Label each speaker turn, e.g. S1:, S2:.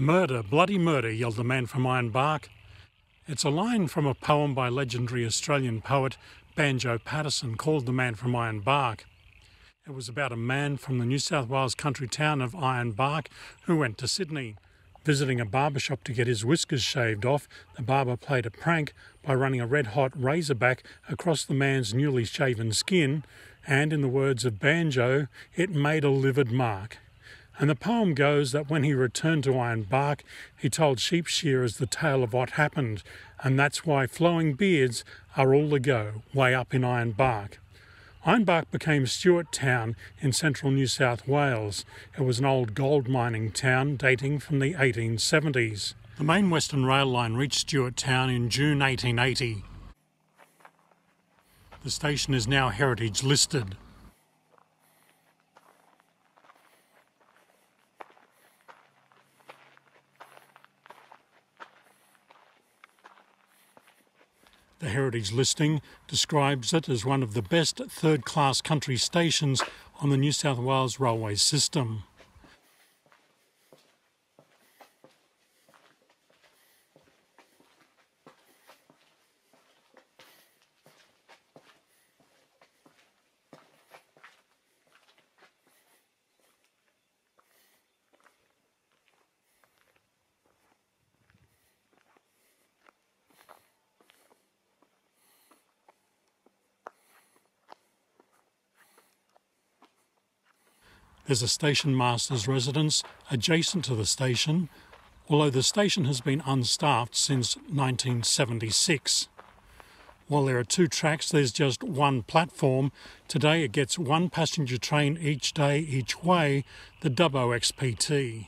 S1: Murder, bloody murder, yelled the man from Ironbark. It's a line from a poem by legendary Australian poet Banjo Paterson called The Man from Ironbark. It was about a man from the New South Wales country town of Ironbark who went to Sydney. Visiting a barber shop to get his whiskers shaved off, the barber played a prank by running a red hot razor back across the man's newly shaven skin, and in the words of Banjo, it made a livid mark. And the poem goes that when he returned to Ironbark, he told sheep shearers the tale of what happened, and that's why flowing beards are all the go, way up in Ironbark. Ironbark became Stuart Town in central New South Wales. It was an old gold mining town dating from the 1870s. The main Western Rail line reached Stuart Town in June 1880. The station is now heritage listed. The Heritage listing describes it as one of the best third class country stations on the New South Wales railway system. There's a station master's residence adjacent to the station, although the station has been unstaffed since 1976. While there are two tracks, there's just one platform. Today it gets one passenger train each day, each way, the Dubbo XPT.